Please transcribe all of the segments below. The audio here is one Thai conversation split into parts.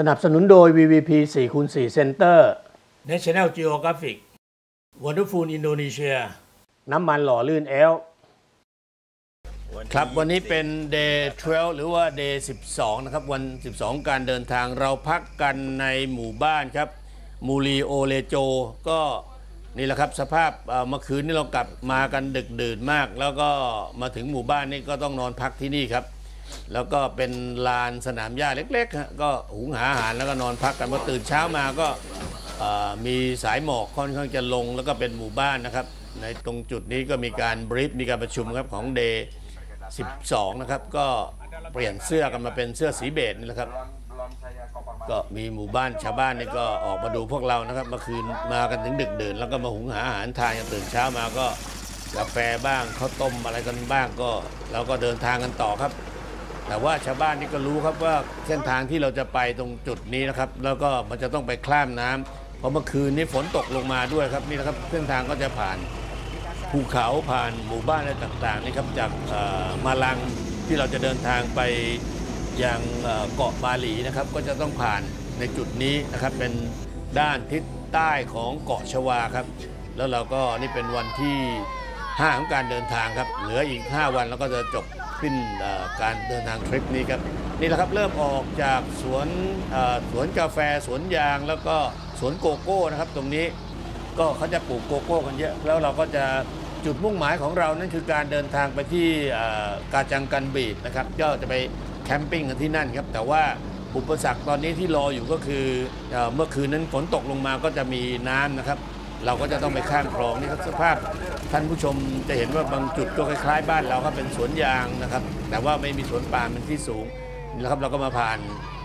สนับสนุนโดย VVP 4คูณ4 Center National Geographic Wonderful Indonesia น้ำมันหล่อลื่นแอลครับวันนี้เป็น Day 12 หรือว่า Day 12 นะครับ วัน 12 การเดินทางเราพักกันในหมู่บ้านครับ มูรีโอเลโจ ก็นี่แหละครับสภาพเอ่อเมื่อคืนนี้เรากลับมากันดึกดื่นมาก แล้วก็มาถึงหมู่บ้านนี่ก็ต้องนอนพักที่นี่ครับ แล้วก็เป็นลานสนามหญ้าเล็กๆฮะก็หุงหาอาหารแล้วก็นอนพักกันพอตื่นเช้ามาก็เอ่อมีสายหมอกค่อนข้างจะลงแล้วก็เป็นหมู่บ้านนะครับ ในตรงจุดนี้ก็มีการบรีฟมีการประชุมครับของเดย์12 นะครับ ก็เปลี่ยนเสื้อกันมาเป็นเสื้อสีเบจนี่แหละครับ ก็มีหมู่บ้านชาวบ้านนี่ก็ออกมาดูพวกเรานะครับเมื่อคืนมากันถึงดึกดื่นแล้วก็มาหุงหาอาหารทานกันตื่นเช้ามาก็กาแฟบ้างข้าวต้มอะไรกันบ้างก็เราก็เดินทางกันต่อครับ แต่ว่าชาวบ้านนี่ก็รู้ครับว่าเส้นทางที่เราจะไปตรงจุดนี้นะครับ แล้วก็มันจะต้องไปข้ามน้ำเพราะเมื่อคืนนี้ฝนตกลงมาด้วยครับนี่นะครับเส้นทางก็จะผ่านภูเขาผ่านหมู่บ้านอะไรต่างๆนี่ครับจากเอ่อมาลังที่เราจะเดินทางไปยังเอ่อเกาะบาหลีนะครับ ก็จะต้องผ่านในจุดนี้นะครับ เป็นด้านทิศใต้ของเกาะชวาครับ แล้วเราก็นี่เป็นวันที่ 5 ของการเดินทางครับ เหลืออีก 5 วันแล้วก็จะจบ ขึ้นการเดินทางทริปนี้ครับนี่แหละครับเริ่มออกจากสวนสวนกาแฟสวนยางแล้วก็สวนโกโก้นะครับ ตรงนี้ก็เขาจะปลูกโกโก้กันเยอะแล้วเราก็จะจุดมุ่งหมายของเรานั่นคือการเดินทางไปที่กาจังกันบีดนะครับก็จะไปแคมปิ้งกันที่นั่นครับแต่ว่าอุปสรรคตอนนี้ที่รออยู่ก็คือเอ่อเมื่อคืนนั้นฝนตกลงมาก็จะมีน้ำนะครับ เราก็จะต้องไปข้ามคลองนี่ครับสภาพ ท่านผู้ชมจะเห็นว่าบางจุดก็คล้ายๆ บ้านเราก็เป็นสวนยางนะครับ แต่ว่าไม่มีสวนปาล์มเป็นที่สูงนะครับเราก็มาผ่าน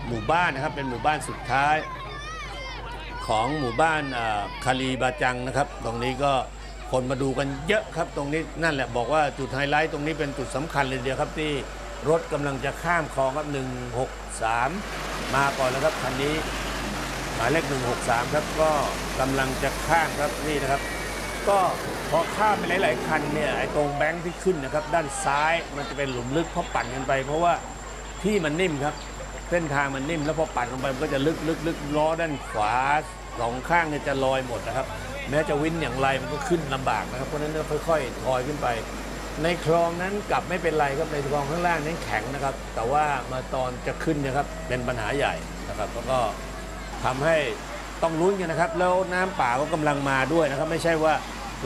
หมู่บ้านนะครับเป็นหมู่บ้านสุดท้ายของหมู่บ้านคาลีบาจังนะครับ ตรงนี้ก็คนมาดูกันเยอะครับ ตรงนี้นั่นแหละบอกว่าจุดไฮไลท์ตรงนี้เป็นจุดสำคัญเลยเดียวครับที่รถกำลังจะข้ามคลองครับ 163 มาก่อนแล้วครับคันนี้หมายเลข163 ครับก็กำลังจะข้ามครับนี่นะครับ ก็พอข้ามไปหลาย ๆ คันเนี่ยไอ้ตรงแบงค์ที่ขึ้นนะครับ ด้านซ้ายมันจะเป็นหลุมลึกเพราะปั่นกันไป เพราะว่าที่มันนิ่มครับ เส้นทางมันนิ่มแล้วพอปั่นลงไปมันก็จะลึกลึกลึกล้อด้านขวาสองข้างเนี่ยจะลอยหมดนะครับ แม้จะวินอย่างไรมันก็ขึ้นลำบากนะครับเพราะฉะนั้นก็ค่อยๆทอยขึ้นไป ในคลองนั้นกลับไม่เป็นไรครับในคลองข้างล่างนั้นแข็งนะครับ แต่ว่ามาตอนจะขึ้นนะครับเป็นปัญหาใหญ่นะครับแล้วก็ทำให้ ต้องลุ้นกันนะครับ แล้วน้ำป่าก็กำลังมาด้วยนะครับ ไม่ใช่ว่า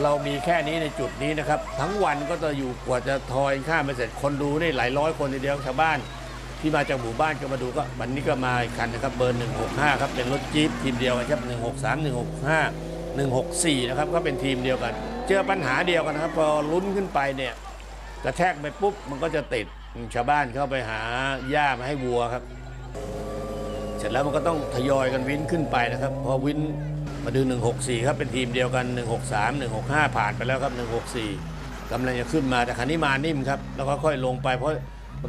เรามีแค่นี้ในจุดนี้นะครับ ทั้งวันก็จะอยู่กว่าจะทอยข้ามไปเสร็จคนดูนี่หลายร้อยคนทีเดียวชาวบ้าน ที่มาจากหมู่บ้านก็มาดูก็วันนี้ก็มาอีกคันนะครับ เบอร์ 165 ครับ เป็นรถจี๊ปทีมเดียวกันครับ 163 165 164 นะครับ ก็เป็นทีมเดียวกัน เจอปัญหาเดียวกันนะครับ พอลุ้นขึ้นไปเนี่ยกระแทกไปปุ๊บมันก็จะติดชาวบ้านเข้าไปหาหญ้ามาให้วัวครับ เสร็จแล้วมันก็ต้องทยอยกันวินขึ้นไปนะครับ พอวินมาดู 164 ครับเป็นทีมเดียวกัน 163 165 ผ่านไปแล้วครับ 164กำลังจะขึ้นมาแต่คันนี้มานิ่มครับแล้วก็ค่อยลงไป เพราะ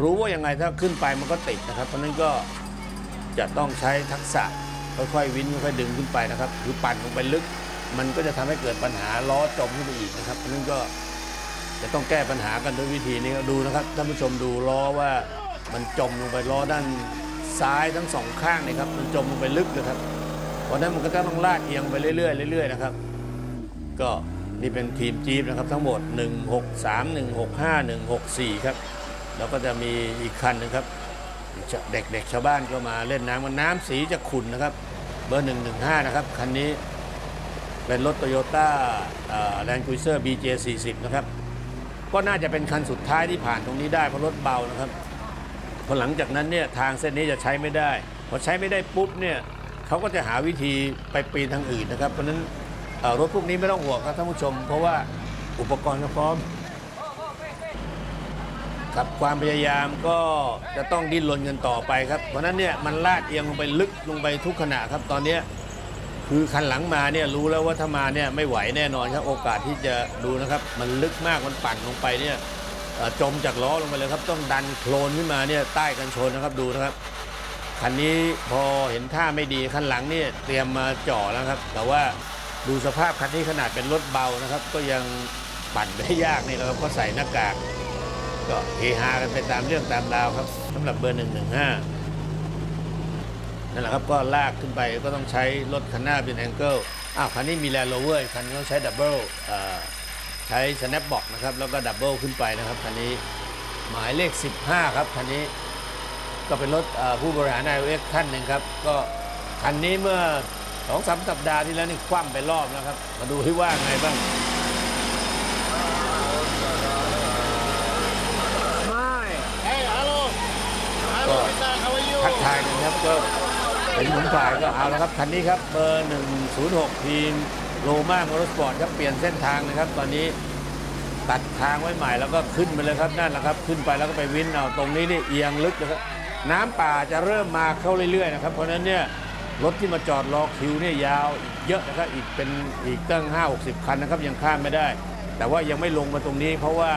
รู้ว่ายังไงถ้าขึ้นไปมันก็ติดนะครับ เพราะนั้นก็จะต้องใช้ทักษะค่อยๆวินค่อยๆดึงขึ้นไปนะครับคือปั่นลงไปลึก มันก็จะทำให้เกิดปัญหาล้อจมขึ้นไปอีกนะครับเพราะนั้นก็จะต้องแก้ปัญหากันด้วยวิธีนี้ครับดูนะครับท่านผู้ชมดูล้อว่ามันจมลงไปล้อด้าน ซ้ายทั้งสองข้างเลยครับมันจมลงไปลึกเลยครับเพราะนั้นมันก็ต้องลาดเอียงไปเรื่อยๆเรื่อยๆนะครับ ก็นี่เป็นทีมจี๊ปนะครับทั้งหมด 163 165 164 ครับ แล้วก็จะมีอีกคันหนึงครับ เด็กๆชาวบ้านก็มาเล่นน้ำกันน้ำสีจะขุ่นนะครับ เบอร์ 115 นะครับ คันนี้เป็นรถโตโยต้าแลนด์ครูเซอร์ BJ 40 นะครับ ก็น่าจะเป็นคันสุดท้ายที่ผ่านตรงนี้ได้เพราะรถเบานะครับ พอหลังจากนั้นเนี่ยทางเส้นนี้จะใช้ไม่ได้ พอใช้ไม่ได้ปุ๊บเนี่ยเขาก็จะหาวิธีไปปีนทางอื่นนะครับ เพราะนั้นรถพวกนี้ไม่ต้องห่วงครับท่านผู้ชม เพราะว่าอุปกรณ์ก็พร้อมครับความพยายามก็จะต้องดิ้นรนกันต่อไปครับ เพราะนั้นเนี่ยมันลาดเอียงลงไปลึกลงไปทุกขณะครับตอนนี้คือคันหลังมาเนี่ยรู้แล้วว่าถ้ามาเนี่ยไม่ไหวแน่นอนครับโอกาสที่จะดูนะครับ มันลึกมากมันปั่นลงไปเนี่ย จมจากล้อลงไปเลยครับ ต้องดันโคลนขึ้นมาเนี่ยใต้กันชนนะครับดูนะครับคันนี้พอเห็นท่าไม่ดีคันหลังเนี่ยเตรียมมาจ่อแล้วครับ แต่ว่าดูสภาพคันนี้ขนาดเป็นรถเบานะครับ ก็ยังปั่นได้ยากนี่นะครับก็ใส่หน้ากากก็เฮฮากันไปตามเรื่องตามราวครับสำหรับเบอร์ 115 นั่นแหละครับก็ลากขึ้นไปก็ต้องใช้รถคันหน้าเป็น anchor อ้าวคันนี้มีแลนด์โรเวอร์คันนี้ต้องใช้ดับเบิล ใช้ snap box นะครับ แล้วก็ double ขึ้นไปนะครับคันนี้หมายเลข 15 ครับคันนี้ก็เป็นรถเอ่อผู้บริหาร IOX ท่านหนึ่งครับ ก็คันนี้เมื่อสองสามสัปดาห์ที่แล้วนี่คว่ำไปรอบแล้วครับ มาดูที่ว่าไงบ้าง Hey, hello. Hello, Oh. Mr. How are you? ทักทายกันครับก็เป็นผมฝ่ายก็เอาแล้วครับ คันนี้ครับเบอร์ 106 ทีม โรมามอเตอร์สปอร์ตครับเปลี่ยนเส้นทางนะครับ ตอนนี้ตัดทางไว้ใหม่แล้วก็ขึ้นไปเลยครับนั่นแหละครับ ขึ้นไปแล้วก็ไป winch เอาตรงนี้นี่เอียงลึกนะครับน้ำป่าจะเริ่มมาเข้าเรื่อยๆนะครับเพราะฉะนั้นเนี่ยรถที่มาจอดรอคิวเนี่ยยาวอีกเยอะนะครับอีกเป็นอีกตั้ง 5-60 คันนะครับยังข้ามไม่ได้ แต่ว่ายังไม่ลงมาตรงนี้ เพราะว่า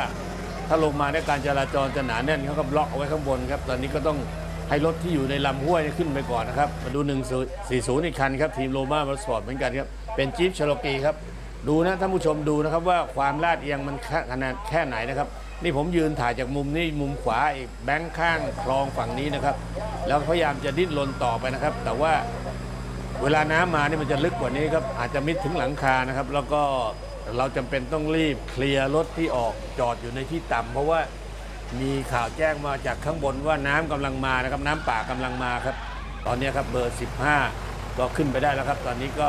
ถ้าลงมาในยการจราจรจะหนาแน่นเขาก็บล็อกเอาไว้ข้างบนครับตอนนี้ก็ต้องให้รถที่อยู่ในลำห้วยขึ้นไปก่อนนะครับมาดู140อีกคันครับทีมโรม่ามาสปอร์ตเหมือนกันครับ เป็น Jeep Cherokee ครับ ดูนะท่านผู้ชมดูนะครับว่าความลาดเอียงมันขนาดแค่ไหนนะครับ นี่ผมยืนถ่ายจากมุมนี้มุมขวาอีกแบงค์ข้างคลองฝั่งนี้นะครับ แล้วพยายามจะดิ้นรนต่อไปนะครับ แต่ว่าเวลาน้ำมานี่มันจะลึกกว่านี้ครับอาจจะมิดถึงหลังคานะครับ แล้วก็เราจำเป็นต้องรีบเคลียร์รถที่ออกจอดอยู่ในที่ต่ำเพราะว่ามีข่าวแจ้งมาจากข้างบนว่าน้ำกำลังมานะครับ น้ำป่ากำลังมาครับ ตอนนี้ครับเบอร์ 15 ก็ขึ้นไปได้แล้วครับ ตอนนี้ก็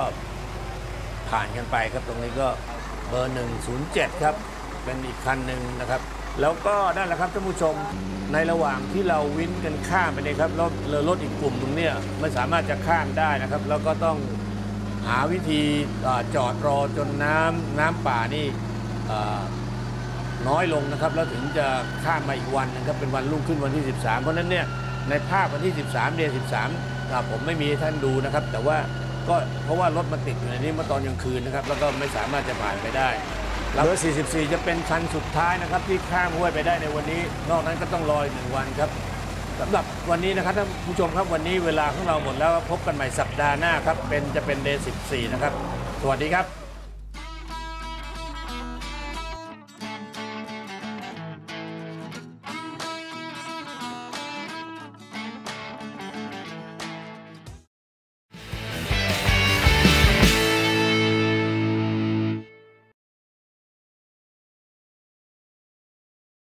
ผ่านกันไปครับตรงนี้ก็เบอร์ 107 ครับ เป็นอีกคันหนึ่งนะครับ แล้วก็นั่นแหละครับท่านผู้ชมในระหว่างที่เราวินกันข้ามไปเนี่ยครับรถเรือรถอีกกลุ่มหนึงเนี่ยไม่สามารถจะข้ามได้นะครับ แล้วก็ต้องหาวิธีอจอดรอจนน้ำน้ำป่านี่น้อยลงนะครับ แล้วถึงจะข้ามมาอีกวันนะครับเป็นวันรุ่งขึ้นวันที่ 13 เพราะฉะนั้นเนี่ยในภาพวันที่ 13 เดือน13อ่าผมไม่มีให้ท่านดูนะครับ แต่ว่า ก็เพราะว่ารถมันติดอยู่ในนี้เมื่อตอนกลางคืนนะครับ แล้วก็ไม่สามารถจะผ่านไปได้เบอร์44 จะเป็นคันสุดท้ายนะครับ ที่ข้ามห้วยไปได้ในวันนี้ นอกนั้นก็ต้องรออีกหนึ่งวันครับสำหรับวันนี้นะครับท่านผู้ชมครับวันนี้เวลาของเราหมดแล้วครับพบกันใหม่สัปดาห์หน้าครับเป็นจะเป็นเดย์14 นะครับ สวัสดีครับ